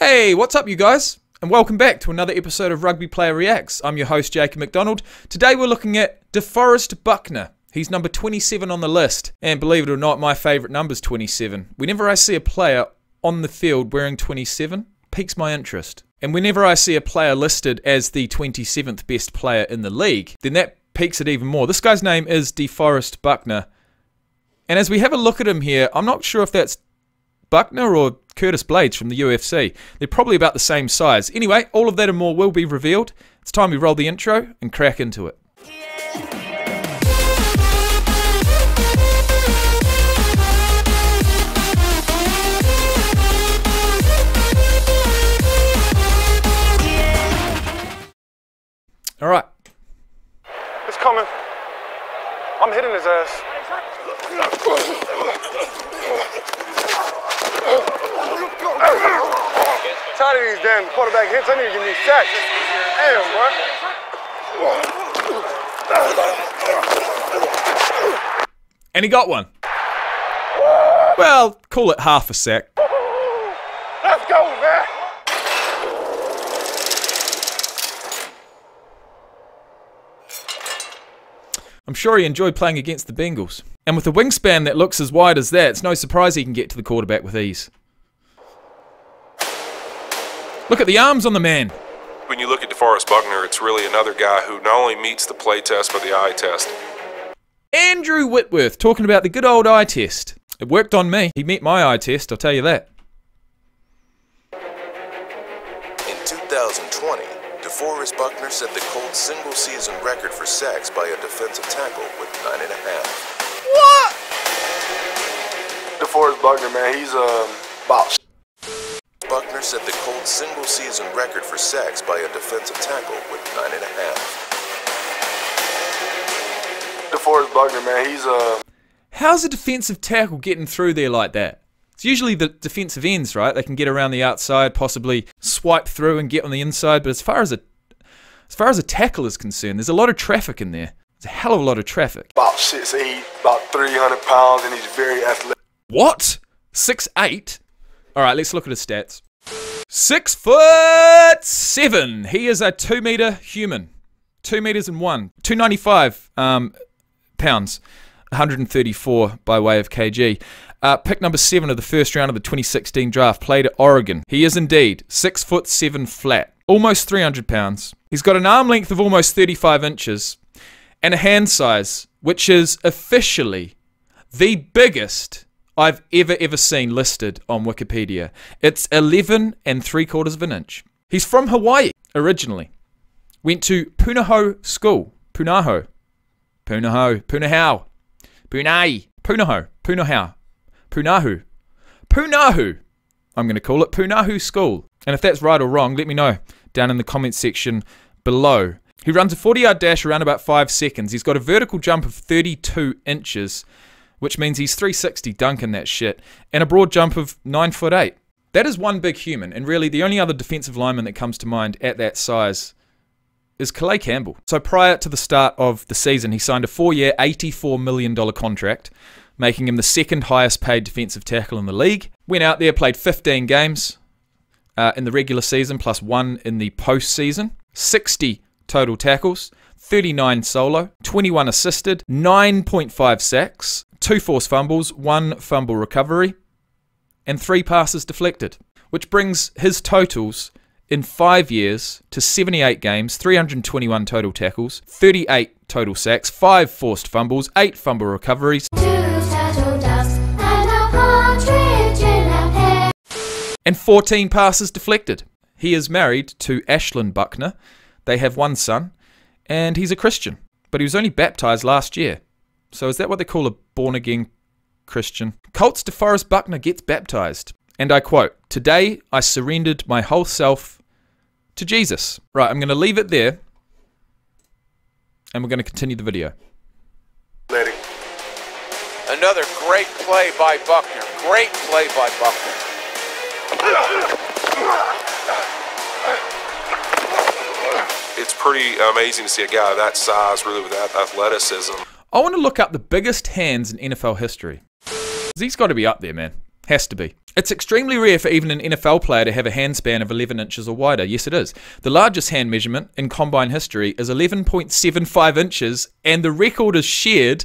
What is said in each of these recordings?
Hey, what's up, you guys? And welcome back to another episode of Rugby Player Reacts. I'm your host, Jacob McDonald. Today we're looking at DeForest Buckner. He's number 27 on the list. And believe it or not, my favourite number is 27. Whenever I see a player on the field wearing 27, piques my interest. And whenever I see a player listed as the 27th best player in the league, then that piques it even more. This guy's name is DeForest Buckner. And as we have a look at him here, I'm not sure if that's Buckner or Curtis Blaydes from the UFC. They're probably about the same size. Anyway, all of that and more will be revealed. It's time we roll the intro and crack into it. All right. It's coming. I'm hitting his ass. Tired of these damn quarterback hits. I need to get these sacks. Damn, bro. And he got one. Well, call it half a sack. Let's go, man. I'm sure he enjoyed playing against the Bengals. And with a wingspan that looks as wide as that, it's no surprise he can get to the quarterback with ease. Look at the arms on the man. When you look at DeForest Buckner, it's really another guy who not only meets the play test but the eye test. Andrew Whitworth talking about the good old eye test. It worked on me. He met my eye test, I'll tell you that. In 2020, DeForest Buckner set the Colts single season record for sacks by a defensive tackle with nine and a half. What? DeForest Buckner, man, he's um, about Buckner set the Colts single season record for sacks by a defensive tackle with nine and a half. DeForest Buckner, man, he's uh, How's a defensive tackle getting through there like that? It's usually the defensive ends, right? They can get around the outside, possibly swipe through and get on the inside. But as far as a as far as a tackle is concerned, there's a lot of traffic in there. It's a hell of a lot of traffic. about six eight, about 300 pounds, and he's very athletic. What? Six eight? All right, let's look at his stats. Six foot seven. He is a two meter human. Two meters and one. Two ninety five um, pounds. 134 by way of kg. Uh, pick number seven of the first round of the 2016 draft. Played at Oregon. He is indeed six foot seven flat. Almost 300 pounds. He's got an arm length of almost 35 inches and a hand size which is officially the biggest I've ever ever seen listed on Wikipedia. It's 11 and 3 quarters of an inch. He's from Hawaii originally. Went to Punahou School. Punaho. Punaho. Punahau. Punai. Punaho. Punahau. Punahu. Punahu. I'm going to call it Punahu School. And if that's right or wrong, let me know down in the comments section below. He runs a 40 yard dash around about 5 seconds. He's got a vertical jump of 32 inches, which means he's 360 dunking that shit, and a broad jump of 9 foot 8. That is one big human, and really the only other defensive lineman that comes to mind at that size is Calais Campbell. So prior to the start of the season, he signed a four year, $84 million contract, making him the second highest paid defensive tackle in the league. Went out there, played 15 games uh, in the regular season, plus one in the postseason. 60 total tackles, 39 solo, 21 assisted, 9.5 sacks, two forced fumbles, one fumble recovery, and three passes deflected, which brings his totals in five years to 78 games, 321 total tackles, 38 total sacks, five forced fumbles, eight fumble recoveries, and and 14 passes deflected. He is married to Ashlyn Buckner. They have one son, and he's a Christian, but he was only baptized last year. So is that what they call a born again Christian? Colts DeForest Buckner gets baptized. And I quote, Today I surrendered my whole self to Jesus. Right, I'm going to leave it there, and we're going to continue the video. athletic. Another great play by Buckner. Great play by Buckner. It's pretty amazing to see a guy that size, really with that athleticism. I want to look up the biggest hands in NFL history. He's got to be up there, man. Has to be. It's extremely rare for even an NFL player to have a hand span of 11 inches or wider. Yes, it is. The largest hand measurement in combine history is 11.75 inches, and the record is shared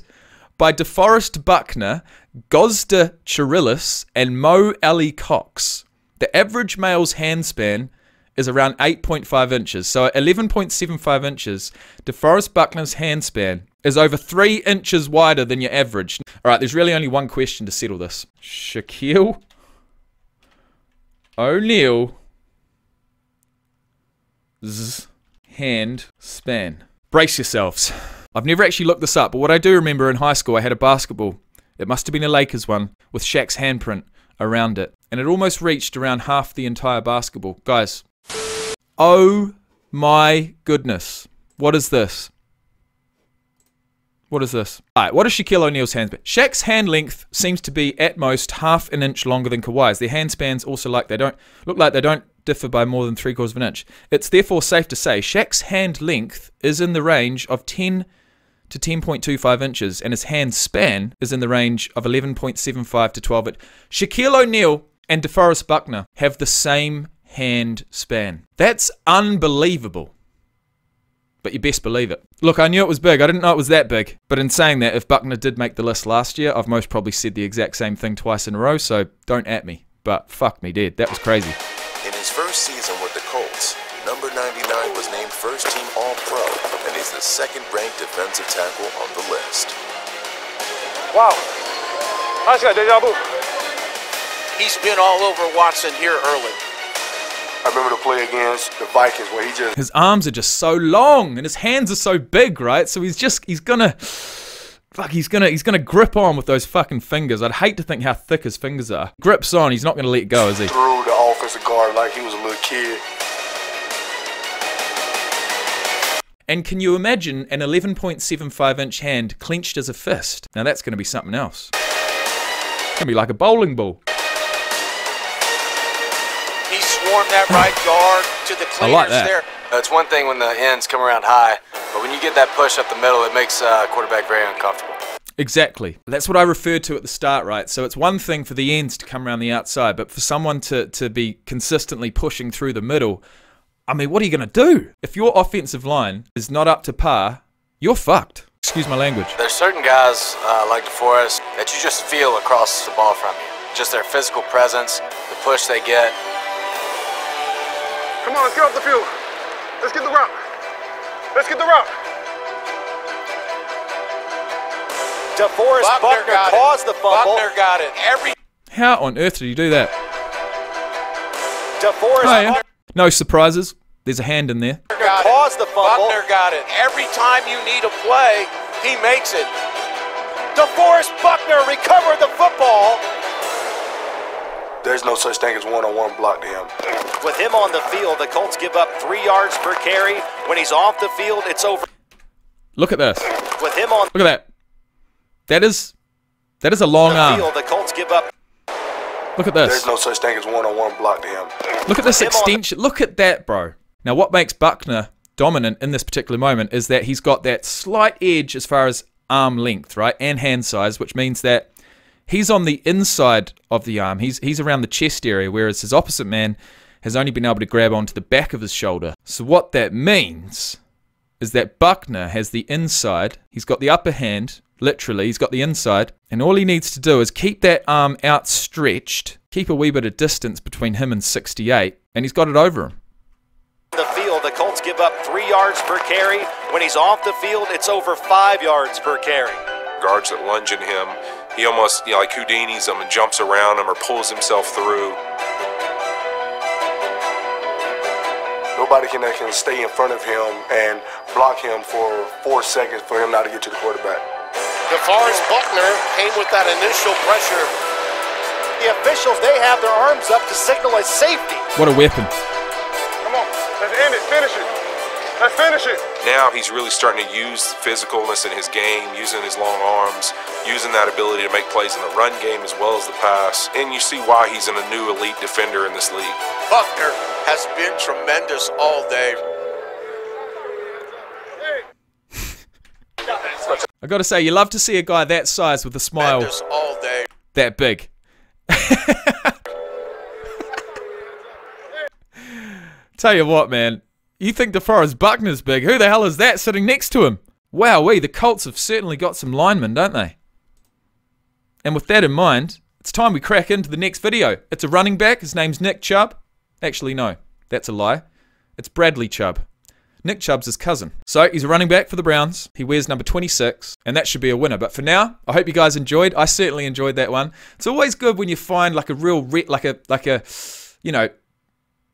by DeForest Buckner, Gosder Cherilus, and Mo Alie-Cox. The average male's hand span is around 8.5 inches. So at 11.75 inches, DeForest Buckner's hand span is over 3 inches wider than your average. All right, there's really only one question to settle this. Shaquille O'Neal hand span. Brace yourselves. I've never actually looked this up, but what I do remember in high school, I had a basketball. It must have been a Lakers one with Shaq's handprint around it, and it almost reached around half the entire basketball. Guys, oh my goodness, what is this? What is this? All right, what is Shaquille O'Neal's hand span? Shaq's hand length seems to be at most half an inch longer than Kawhi's. Their hand spans also like they don't look like they don't differ by more than three quarters of an inch. It's therefore safe to say Shaq's hand length is in the range of 10 to 10.25 inches, and his hand span is in the range of 11.75 to 12. It Shaquille O'Neal and DeForest Buckner have the same hand span. That's unbelievable. But you best believe it. Look, I knew it was big. I didn't know it was that big. But in saying that, if Buckner did make the list last year, I've most probably said the exact same thing twice in a row, so don't at me. But fuck me dead. That was crazy. In his first season with the Colts, number 99 was named first team All Pro and is the second ranked defensive tackle on the list. Wow. I just deja vu. He's been all over Watson here early. I remember the play against the Vikings where he just His arms are just so long and his hands are so big, right? So he's just he's gonna fuck he's gonna he's gonna grip on with those fucking fingers. I'd hate to think how thick his fingers are. Grips on, he's not gonna let go, is he? threw the offensive guard like he was a little kid. And can you imagine an 11.75 inch hand clenched as a fist? Now that's gonna be something else. It's gonna be like a bowling ball. He that right guard to the I cleaners like that. there. It's one thing when the ends come around high, but when you get that push up the middle, it makes uh, quarterback very uncomfortable. Exactly. That's what I referred to at the start, right? So it's one thing for the ends to come around the outside, but for someone to, to be consistently pushing through the middle, I mean, what are you going to do? If your offensive line is not up to par, you're fucked. Excuse my language. There's certain guys uh, like DeForest that you just feel across the ball from you. Just their physical presence, the push they get. Come on, let's get off the field. Let's get the route. Let's get the route. DeForest Buckner, Buckner, got caused it. the fumble. Buckner got it. Every How on earth did you do that? DeForest Oh, yeah. No surprises. There's a hand in there. caused the fumble. Buckner got it. Every time you need a play, he makes it. DeForest Buckner recovered the football. There's no such thing as one-on-one block to him. With him on the field, the Colts give up three yards per carry. When he's off the field, it's over. Look at this. With him on Look at that. That is that is a long the arm. field, the Colts give up. Look at this. There's no such thing as one-on-one block to him. Look at this him extension. Look at that, bro. Now, what makes Buckner dominant in this particular moment is that he's got that slight edge as far as arm length, right, and hand size, which means that he's on the inside of the arm. He's he's around the chest area, whereas his opposite man has only been able to grab onto the back of his shoulder. So what that means is that Buckner has the inside. He's got the upper hand, literally. He's got the inside, and all he needs to do is keep that arm outstretched, keep a wee bit of distance between him and 68, and he's got it over him. The field, the Colts give up three yards per carry. When he's off the field, it's over five yards per carry. Guards that lunge at him, he almost, you know, like Houdini's them and jumps around him or pulls himself through. Nobody can, can stay in front of him and block him for four seconds for him not to get to the quarterback. DeForest Buckner came with that initial pressure. The officials, they have their arms up to signal a safety. What a weapon. Come on, let's end it. Finish it. Let's finish it. Now he's really starting to use physicalness in his game, using his long arms, using that ability to make plays in the run game as well as the pass. And you see why he's in a new elite defender in this league. Buckner has been tremendous all day. I got to say, you love to see a guy that size with a smile Tremendous all day. that big. Tell you what, man. You think DeForest Buckner's big? Who the hell is that sitting next to him? Wow, we the Colts have certainly got some linemen, don't they? And with that in mind, it's time we crack into the next video. It's a running back. His name's Nick Chubb. Actually, no, that's a lie. It's Bradley Chubb. Nick Chubb's his cousin. So he's a running back for the Browns. He wears number 26, and that should be a winner. But for now, I hope you guys enjoyed. I certainly enjoyed that one. It's always good when you find like a real, re- like a, like a, you know,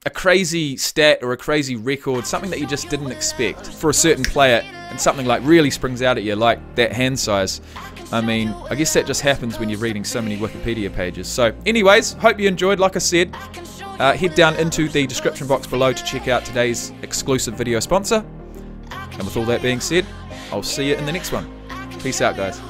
a crazy stat or a crazy record, something that you just didn't expect for a certain player, and something like really springs out at you, like that hand size. I mean, I guess that just happens when you're reading so many Wikipedia pages. So, anyways, hope you enjoyed. Like I said, uh, head down into the description box below to check out today's exclusive video sponsor. And with all that being said, I'll see you in the next one. Peace out, guys.